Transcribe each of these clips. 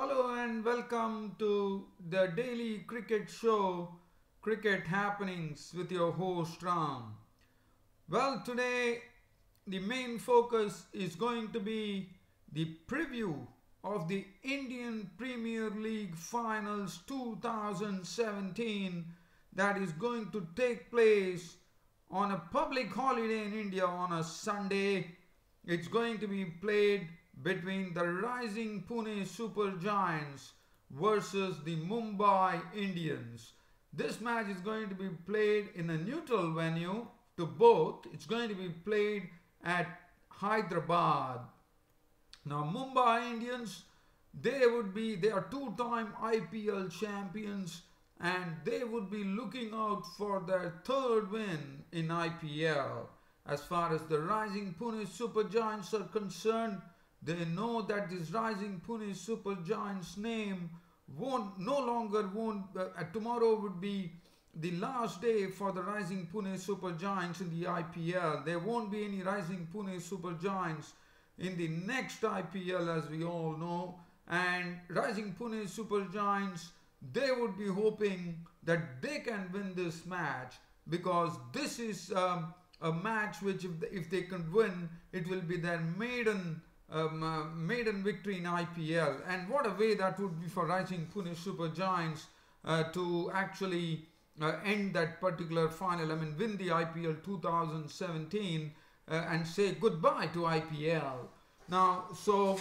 Hello and welcome to the daily cricket show, Cricket Happenings, with your host Ram. Well, today the main focus is going to be the preview of the Indian Premier League Finals 2017 that is going to take place on a public holiday in India on a Sunday. It's going to be played between the rising Pune Super Giants versus the Mumbai Indians. This match is going to be played in a neutral venue to both. It's going to be played at Hyderabad. Now, Mumbai Indians, they would be, they are two time IPL champions and they would be looking out for their third win in IPL. As far as the rising Pune Super Giants are concerned, they know that this rising Pune Super Giants name won't no longer won't uh, uh, tomorrow would be the last day for the rising Pune Super Giants in the IPL. There won't be any rising Pune Super Giants in the next IPL as we all know. And rising Pune Super Giants, they would be hoping that they can win this match because this is um, a match which if they, if they can win, it will be their maiden um, uh, maiden victory in IPL. And what a way that would be for Rising Pune Super Giants uh, to actually uh, end that particular final. I mean, win the IPL 2017 uh, and say goodbye to IPL. Now, so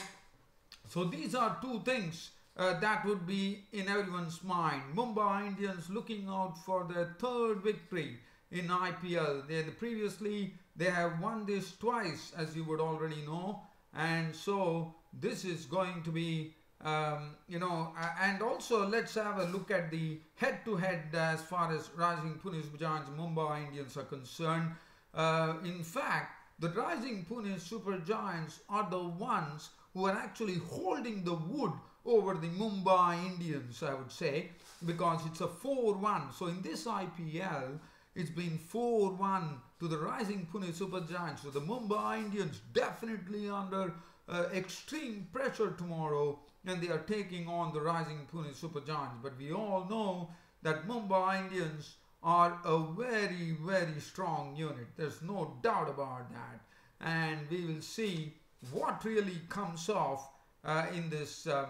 so these are two things. Uh, that would be in everyone's mind. Mumbai Indians looking out for their third victory in IPL. They previously they have won this twice, as you would already know, and so this is going to be um, you know and also let's have a look at the head to head as far as rising Pune Giants Mumbai Indians are concerned. Uh, in fact the rising Pune Super Giants are the ones who are actually holding the wood over the Mumbai Indians I would say because it's a 4-1 so in this IPL it's been 4-1 to the rising Pune Super Giants. So the Mumbai Indians definitely under uh, extreme pressure tomorrow and they are taking on the rising Pune Super Giants. But we all know that Mumbai Indians are a very, very strong unit. There's no doubt about that. And we will see what really comes off uh, in this, uh,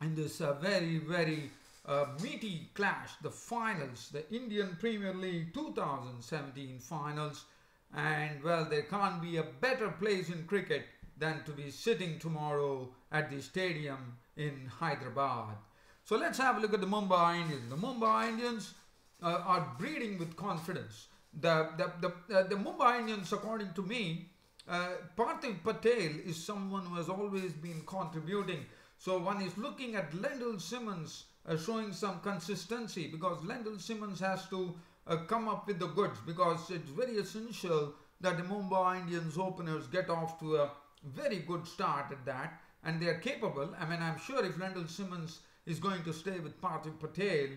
in this uh, very, very a meaty clash, the finals, the Indian Premier League 2017 finals. And well, there can't be a better place in cricket than to be sitting tomorrow at the stadium in Hyderabad. So let's have a look at the Mumbai Indians. The Mumbai Indians uh, are breeding with confidence. The, the, the, uh, the Mumbai Indians, according to me, uh, Parthiv Patel is someone who has always been contributing. So one is looking at Lendl Simmons uh, showing some consistency because Lendl Simmons has to uh, come up with the goods because it's very essential that the Mumbai Indians openers get off to a very good start at that and they are capable. I mean, I'm sure if Lendl Simmons is going to stay with Parthiv Patel,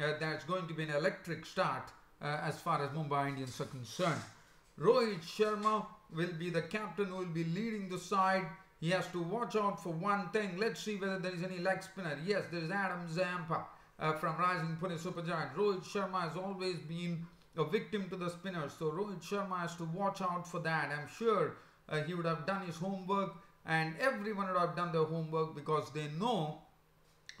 uh, that's going to be an electric start uh, as far as Mumbai Indians are concerned. Rohit Sharma will be the captain who will be leading the side he has to watch out for one thing. Let's see whether there is any leg spinner. Yes, there is Adam Zampa uh, from Rising Pune Super Giant. Rohit Sharma has always been a victim to the spinners. So Rohit Sharma has to watch out for that. I'm sure uh, he would have done his homework and everyone would have done their homework because they know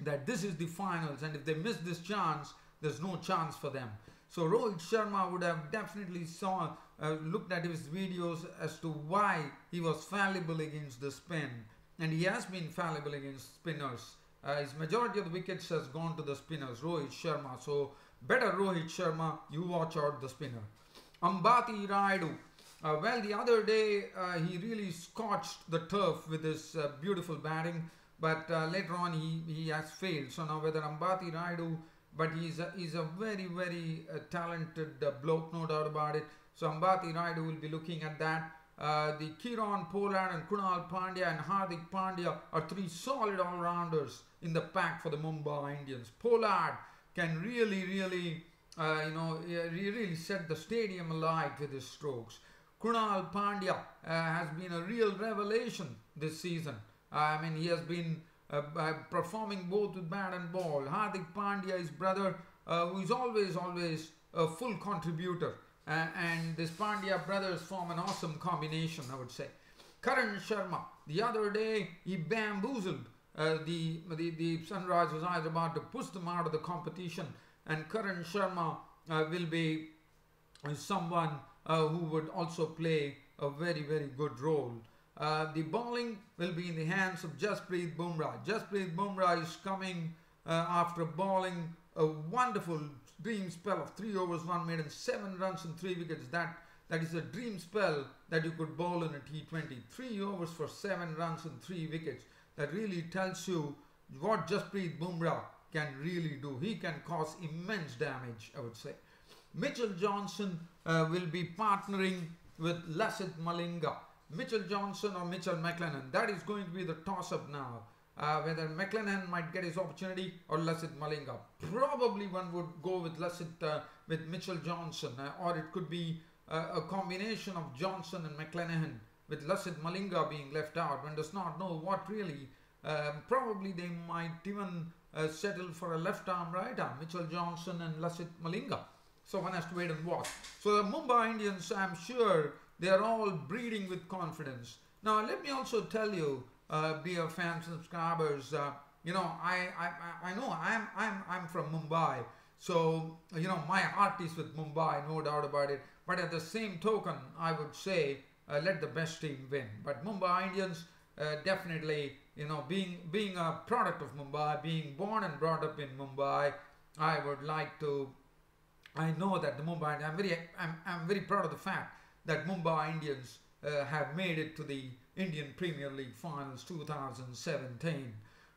that this is the finals and if they miss this chance, there's no chance for them. So Rohit Sharma would have definitely saw, uh, looked at his videos as to why he was fallible against the spin. And he has been fallible against spinners. Uh, his majority of the wickets has gone to the spinners, Rohit Sharma. So better Rohit Sharma, you watch out the spinner. Ambati Rayudu. Uh, well, the other day uh, he really scorched the turf with his uh, beautiful batting, but uh, later on he, he has failed. So now whether Ambati Rayudu but he's a, he's a very, very uh, talented uh, bloke, no doubt about it. So Ambati Rayudu will be looking at that. Uh, the Kieron Pollard and Krunal Pandya and Hardik Pandya are three solid all-rounders in the pack for the Mumbai Indians. Pollard can really, really, uh, you know, really set the stadium alight with his strokes. Krunal Pandya uh, has been a real revelation this season. I mean, he has been uh, by performing both with bat and ball. Hardik Pandya, his brother, uh, who is always, always a full contributor. Uh, and this Pandya brothers form an awesome combination, I would say. Karn Sharma, the other day, he bamboozled uh, the, the, the Sunrisers Hyderabad to push them out of the competition. And Karn Sharma uh, will be someone uh, who would also play a very, very good role. Uh, the bowling will be in the hands of Jasprit Bumrah. Jasprit Bumrah is coming uh, after bowling a wonderful dream spell of three overs, one made, and seven runs and three wickets. That that is a dream spell that you could bowl in a T20. Three overs for seven runs and three wickets. That really tells you what Jasprit Bumrah can really do. He can cause immense damage, I would say. Mitchell Johnson uh, will be partnering with Lasith Malinga. Mitchell Johnson or Mitchell McClenaghan. That is going to be the toss-up now. Uh, whether McClenaghan might get his opportunity or Lasith Malinga. Probably one would go with Lasith, uh, with Mitchell Johnson, uh, or it could be uh, a combination of Johnson and McClenaghan, with Lasith Malinga being left out. One does not know what really. Um, probably they might even uh, settle for a left arm, right arm, Mitchell Johnson and Lasith Malinga. So one has to wait and watch. So the Mumbai Indians, I'm sure they are all breathing with confidence. Now let me also tell you, uh, dear fans subscribers, uh, you know I, I I know I'm I'm I'm from Mumbai, so you know my heart is with Mumbai, no doubt about it. But at the same token, I would say uh, let the best team win. But Mumbai Indians uh, definitely, you know, being being a product of Mumbai, being born and brought up in Mumbai, I would like to I know that the Mumbai, I'm very, I'm, I'm very proud of the fact that Mumbai Indians uh, have made it to the Indian Premier League Finals 2017.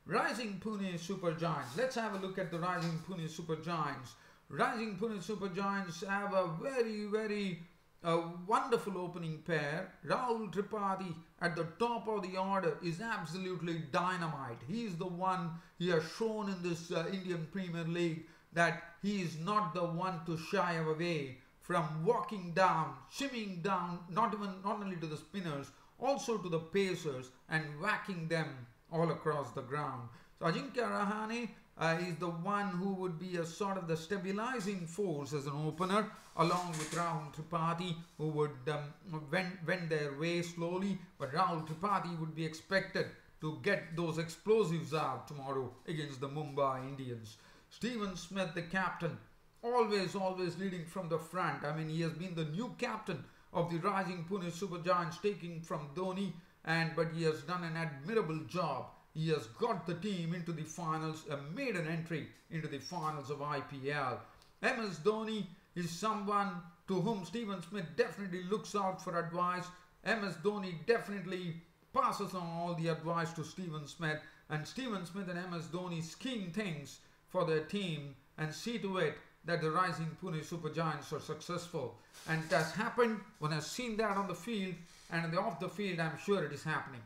Rising Pune Super Giants. Let's have a look at the Rising Pune Super Giants. Rising Pune Super Giants have a very, very uh, wonderful opening pair. Rahul Tripathi at the top of the order is absolutely dynamite. He is the one he has shown in this uh, Indian Premier League that he is not the one to shy away from walking down, shimming down, not even not only to the spinners, also to the pacers and whacking them all across the ground. So Ajinkya Rahane uh, is the one who would be a sort of the stabilizing force as an opener, along with Rahul Tripathi, who would um, wend their way slowly. But Rahul Tripathi would be expected to get those explosives out tomorrow against the Mumbai Indians. Steven Smith, the captain, always, always leading from the front. I mean, he has been the new captain of the rising Pune Super Giants, taking from Dhoni, and but he has done an admirable job. He has got the team into the finals, uh, made an entry into the finals of IPL. MS Dhoni is someone to whom Steven Smith definitely looks out for advice. MS Dhoni definitely passes on all the advice to Steven Smith, and Steven Smith and MS Dhoni scheme things for their team and see to it that the rising Pune Super Giants are successful. And it has happened when I've seen that on the field and the off the field, I'm sure it is happening.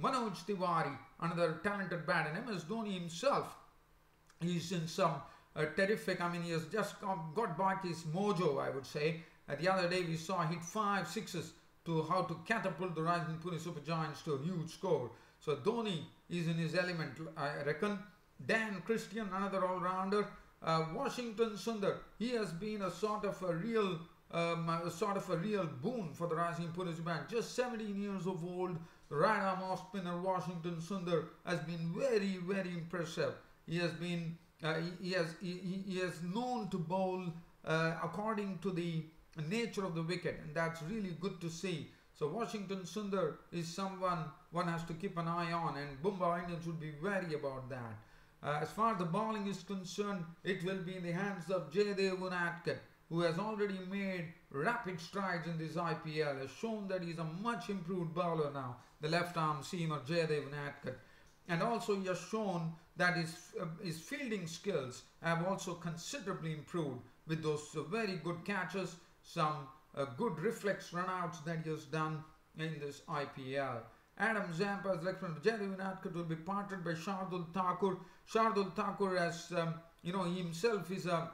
Manoj Tiwari, another talented batter, and MS Dhoni himself, he's in some uh, terrific, I mean, he has just got, got back his mojo, I would say. Uh, the other day we saw hit five sixes to how to catapult the rising Pune Super Giants to a huge score. So Dhoni is in his element, I reckon. Dan Christian, another all-rounder. Uh, Washington Sundar, he has been a sort of a real, um, sort of a real boon for the Rising Pune Band. Just 17 years of old, right arm off spinner Washington Sundar has been very, very impressive. He has been, uh, he, he, has, he, he has known to bowl uh, according to the nature of the wicket, and that's really good to see. So Washington Sundar is someone one has to keep an eye on, and Mumbai Indians should be wary about that. Uh, as far as the bowling is concerned, it will be in the hands of Jaydev Unadkat, who has already made rapid strides in this IPL, has shown that he's a much improved bowler now, the left arm seamer Jaydev Unadkat. And also he has shown that his, uh, his fielding skills have also considerably improved with those uh, very good catches, some uh, good reflex runouts that he has done in this IPL. Adam Zampa as Lakshman Jaydev Unadkat will be partnered by Shardul Thakur. Shardul Thakur as, um, you know, himself is a,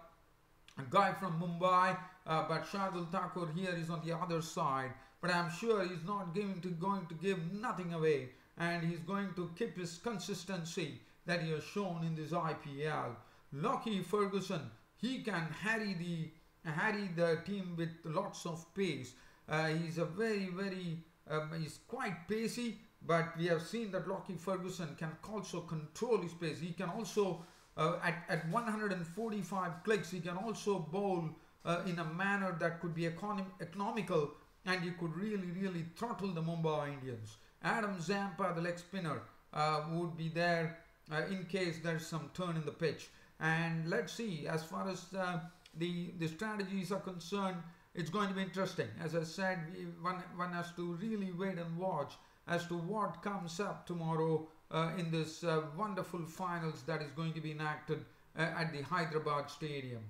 a guy from Mumbai, uh, but Shardul Thakur here is on the other side. But I'm sure he's not going to, going to give nothing away and he's going to keep his consistency that he has shown in this IPL. Lockie Ferguson, he can harry the harry the team with lots of pace. Uh, he's a very very um, he's quite pacey, but we have seen that Lockie Ferguson can also control his pace. He can also uh, at, at 145 clicks, he can also bowl uh, in a manner that could be econom- economical and he could really, really throttle the Mumbai Indians. Adam Zampa, the leg spinner, uh, would be there uh, in case there's some turn in the pitch. And let's see, as far as uh, the, the strategies are concerned, it's going to be interesting. As I said, we, one, one has to really wait and watch as to what comes up tomorrow uh, in this uh, wonderful finals that is going to be enacted uh, at the Hyderabad Stadium.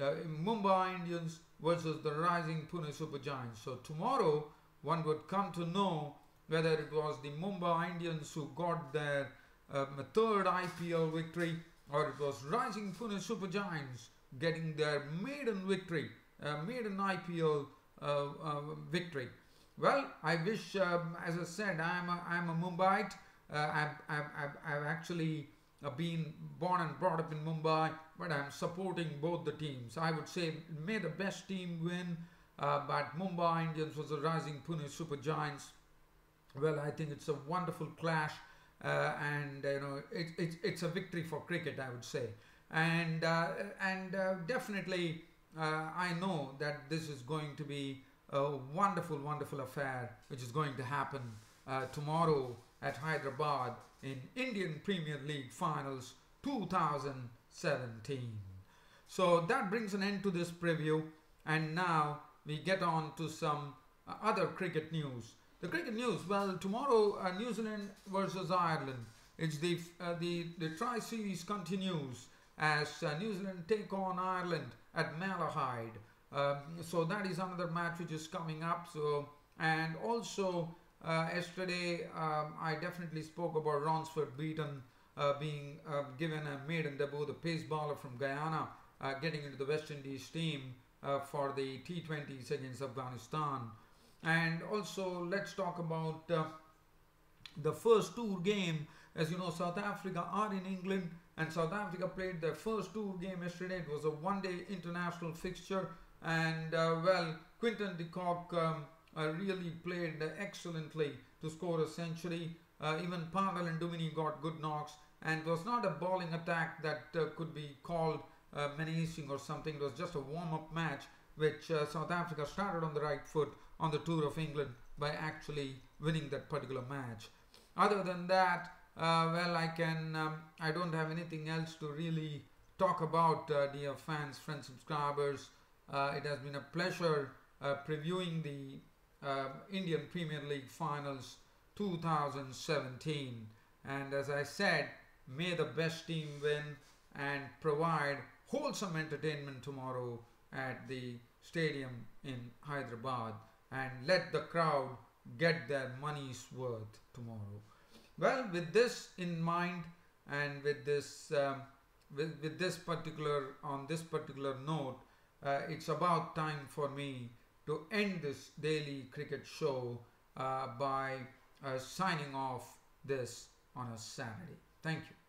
Uh, Mumbai Indians versus the rising Pune Super Giants. So tomorrow one would come to know whether it was the Mumbai Indians who got their um, third IPL victory or it was rising Pune Super Giants getting their maiden victory, uh, an IPO uh, uh, victory. Well, I wish, um, as I said, I'm a, I'm a Mumbaite. Uh, I've, I've, I've, actually been born and brought up in Mumbai, but I'm supporting both the teams. I would say may the best team win, uh, but Mumbai Indians was the rising Pune Super Giants. Well, I think it's a wonderful clash, uh, and you know it, it, it's a victory for cricket, I would say, and uh, and definitely I know that this is going to be a wonderful, wonderful affair, which is going to happen tomorrow at Hyderabad in Indian Premier League Finals 2017. So that brings an end to this preview and now we get on to some uh, other cricket news. The cricket news, well tomorrow uh, New Zealand versus Ireland. It's the, uh, the, the tri-series continues as uh, New Zealand take on Ireland at Malahide. Um, so that is another match which is coming up. So and also uh, yesterday, um, I definitely spoke about Ronsford Beaton uh, being uh, given a maiden debut, the pace bowler from Guyana, getting into the West Indies team for the T20s against Afghanistan. And also, let's talk about the first tour game. As you know, South Africa are in England, and South Africa played their first tour game yesterday. It was a one day international fixture, and well, Quinton de Kock. Um, uh, really played excellently to score a century. Uh, even Pavel and Duminy got good knocks, and it was not a bowling attack that uh, could be called uh, menacing or something. It was just a warm-up match, which uh, South Africa started on the right foot on the tour of England by actually winning that particular match. Other than that, uh, well, I can um, I don't have anything else to really talk about, dear fans, friends, subscribers. it has been a pleasure previewing the uh, Indian Premier League Finals 2017. And as I said, may the best team win and provide wholesome entertainment tomorrow at the stadium in Hyderabad and let the crowd get their money's worth tomorrow. Well, with this in mind and with this um, with, with this particular on this particular note, uh, it's about time for me to end this daily cricket show uh, by uh, signing off this on a Saturday. Thank you.